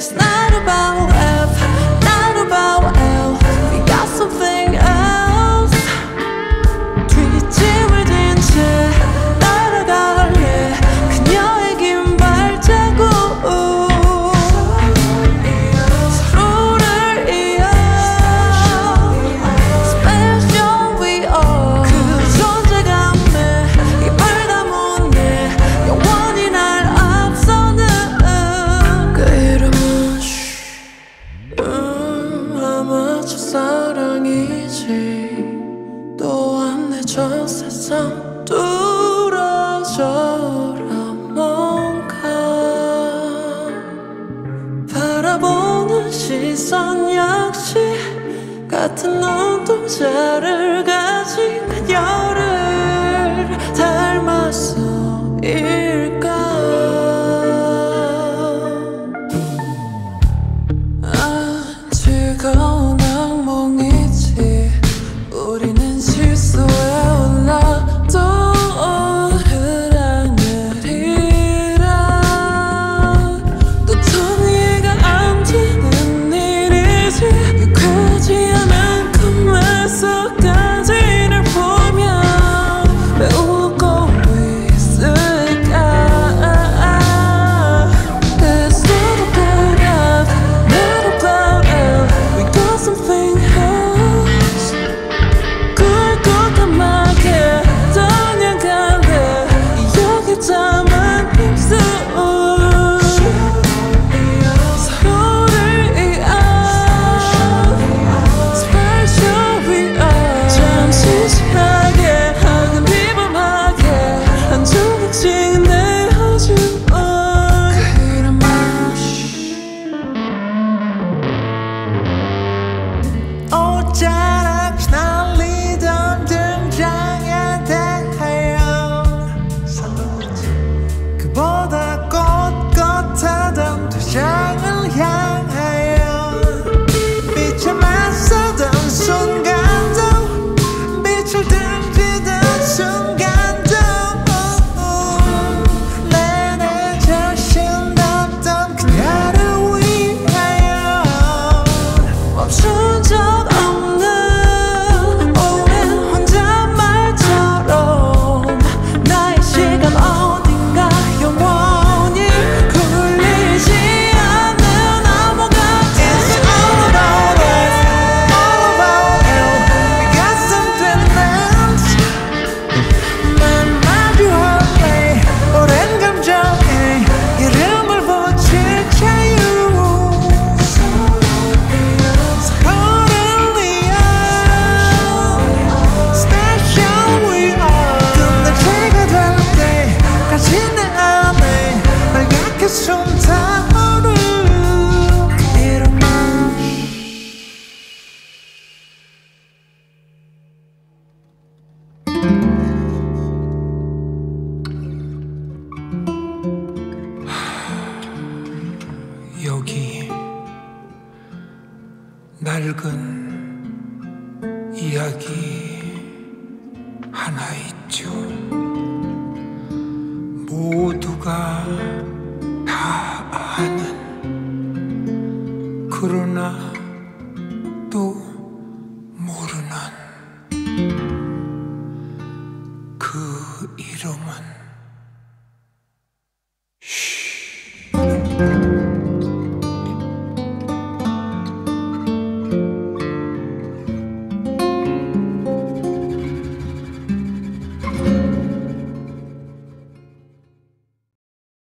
it's not about 저 세상 뚫어져라 뭔가. 바라보는 시선 역시 같은 눈동자를 가진 그녀. 낡은 이야기 하나 있죠. 모두가 다 아는 그러나 또 모르는 그 이름은 쉬.